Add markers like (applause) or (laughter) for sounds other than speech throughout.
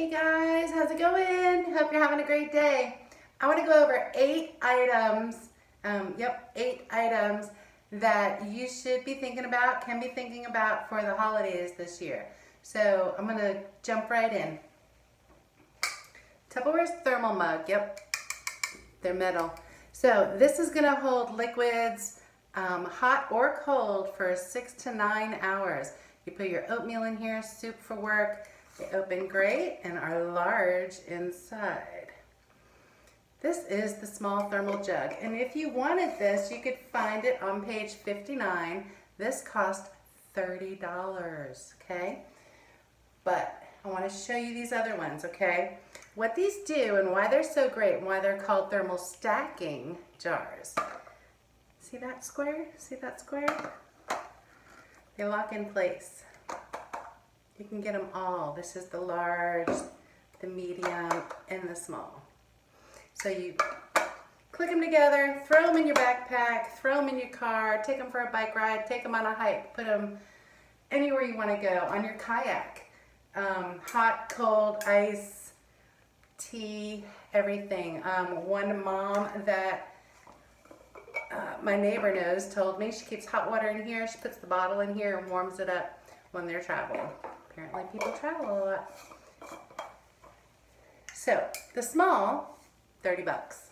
Hey guys, how's it going? Hope you're having a great day. I want to go over eight items, um, yep, eight items that you should be thinking about, can be thinking about for the holidays this year. So I'm going to jump right in. Tupperware's thermal mug, yep, they're metal. So this is going to hold liquids, um, hot or cold, for six to nine hours. You put your oatmeal in here, soup for work. They open great and are large inside. This is the small thermal jug. And if you wanted this, you could find it on page 59. This cost $30, okay? But I want to show you these other ones, okay? What these do and why they're so great and why they're called thermal stacking jars. See that square? See that square? They lock in place. You can get them all. This is the large, the medium, and the small. So you click them together, throw them in your backpack, throw them in your car, take them for a bike ride, take them on a hike, put them anywhere you want to go, on your kayak. Um, hot, cold, ice, tea, everything. Um, one mom that uh, my neighbor knows told me she keeps hot water in here. She puts the bottle in here and warms it up when they're traveling. Apparently people travel a lot. So the small, 30 bucks.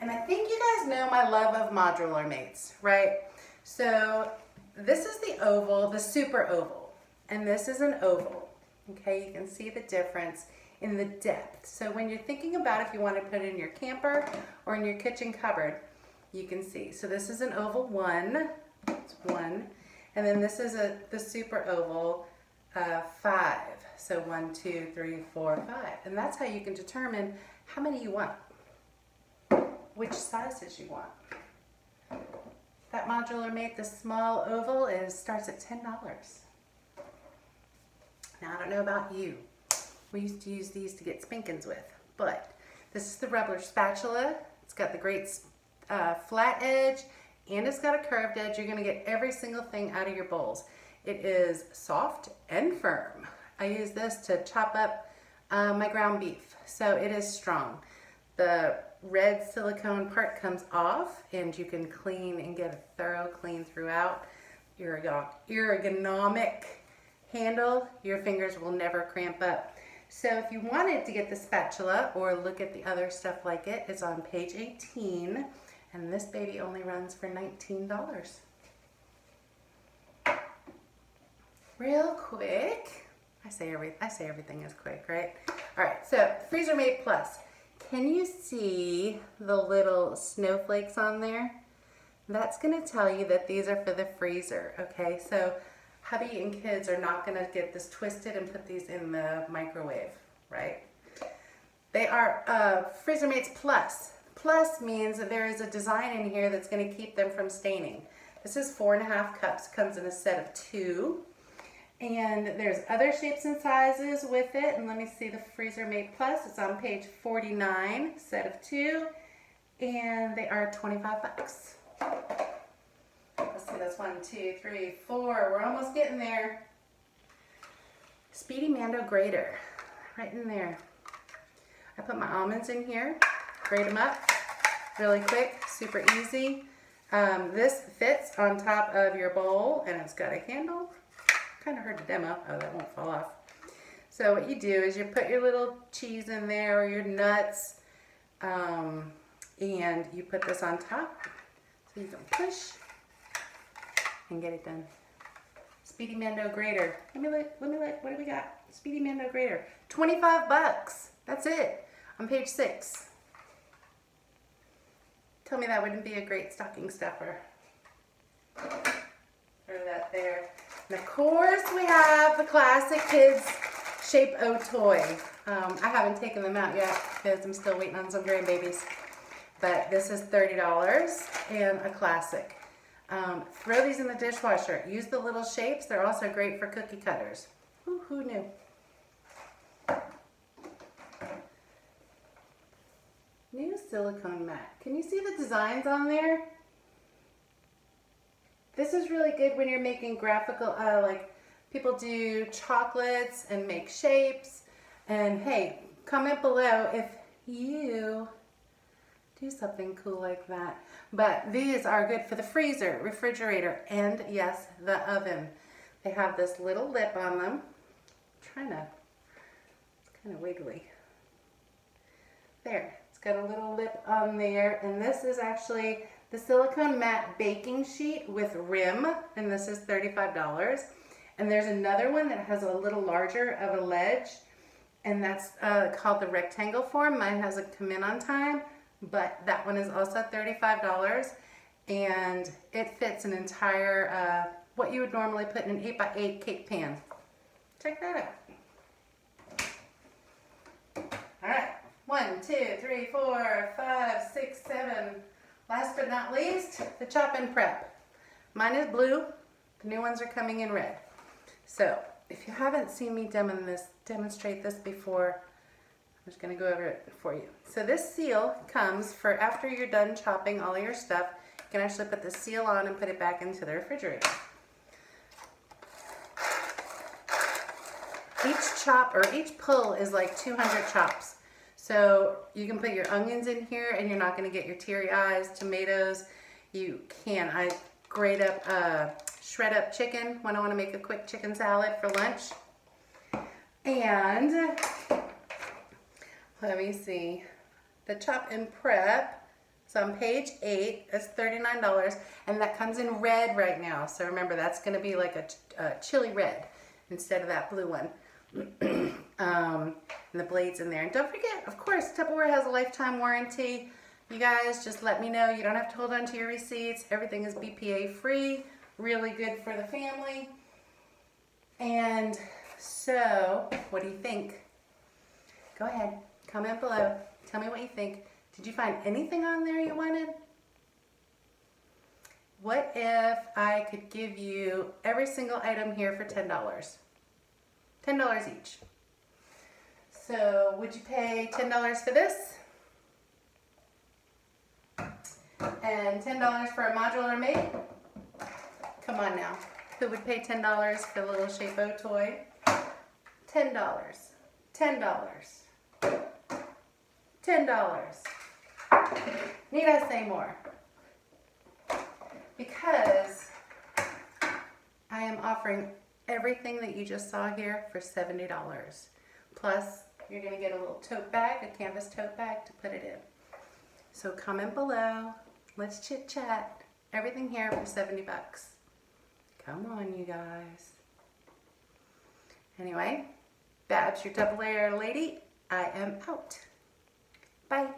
And I think you guys know my love of modular mates, right? So this is the oval, the super oval, and this is an oval. Okay, you can see the difference in the depth. So when you're thinking about if you want to put in your camper or in your kitchen cupboard, you can see. So this is an oval one, it's one, and then this is a the super oval uh, five. So one, two, three, four, five. And that's how you can determine how many you want, which sizes you want. That modular mate, the small oval, is starts at $10. Now, I don't know about you, we used to use these to get spinkins with, but this is the Rubber spatula. It's got the great uh, flat edge and it's got a curved edge. You're gonna get every single thing out of your bowls. It is soft and firm. I use this to chop up uh, my ground beef, so it is strong. The red silicone part comes off and you can clean and get a thorough clean throughout. Your Ergonomic handle, your fingers will never cramp up. So if you wanted to get the spatula or look at the other stuff like it, it's on page 18 and this baby only runs for $19. Real quick, I say every I say everything is quick, right? All right, so Freezer Mate Plus. Can you see the little snowflakes on there? That's gonna tell you that these are for the freezer, okay? So hubby and kids are not gonna get this twisted and put these in the microwave, right? They are uh, Freezer Mates Plus. Plus means that there is a design in here that's gonna keep them from staining. This is four and a half cups, comes in a set of two. And there's other shapes and sizes with it. And let me see the Freezer Mate Plus. It's on page 49, set of two. And they are 25 bucks. Let's see, that's one, two, three, four. We're almost getting there. Speedy Mando grater, right in there. I put my almonds in here, grate them up really quick, super easy. Um, this fits on top of your bowl and it's got a handle. Kind of hard to demo. Oh, that won't fall off. So what you do is you put your little cheese in there or your nuts um, and you put this on top so you can push and get it done. Speedy Mando grater. Let me look, let me look, what do we got? Speedy Mando grater. 25 bucks. That's it. On page six. Tell me that wouldn't be a great stocking stuffer. Throw that there. And of course we have the classic kids Shape-O toy. Um, I haven't taken them out yet because I'm still waiting on some grandbabies. But this is $30 and a classic. Um, throw these in the dishwasher. Use the little shapes. They're also great for cookie cutters. Who knew? New silicone mat. Can you see the designs on there? This is really good when you're making graphical, uh, like People do chocolates and make shapes. And hey, comment below if you do something cool like that. But these are good for the freezer, refrigerator, and yes, the oven. They have this little lip on them. I'm trying to, it's kind of wiggly. There, got a little lip on there. And this is actually the silicone mat baking sheet with rim. And this is $35. And there's another one that has a little larger of a ledge. And that's uh, called the rectangle form. Mine hasn't come in on time, but that one is also $35. And it fits an entire, uh, what you would normally put in an 8 by 8 cake pan. Check that out. All right. One, two, three, four, five, six, seven. Last but not least, the chop and prep. Mine is blue. The new ones are coming in red. So if you haven't seen me this, demonstrate this before, I'm just to go over it for you. So this seal comes for after you're done chopping all your stuff. You can actually put the seal on and put it back into the refrigerator. Each chop or each pull is like 200 chops. So you can put your onions in here and you're not going to get your teary eyes, tomatoes. You can. I grate up, uh, shred up chicken when I want to make a quick chicken salad for lunch. And let me see. The chop and prep is on page 8. It's $39 and that comes in red right now. So remember that's going to be like a, a chili red instead of that blue one. (clears throat) um, and the blades in there. And don't forget, of course, Tupperware has a lifetime warranty. You guys just let me know. You don't have to hold on to your receipts. Everything is BPA free. Really good for the family. And so, what do you think? Go ahead, comment below. Tell me what you think. Did you find anything on there you wanted? What if I could give you every single item here for $10? $10 each. So would you pay $10 for this? And $10 for a modular mate? Come on now. Who would pay $10 for the little Shape-O toy? $10. $10. $10. Need I say more? Because I am offering everything that you just saw here for $70. Plus, you're going to get a little tote bag, a canvas tote bag to put it in. So comment below. Let's chit chat. Everything here for 70 bucks. Come on, you guys. Anyway, Babs, your Tupperware lady. I am out. Bye.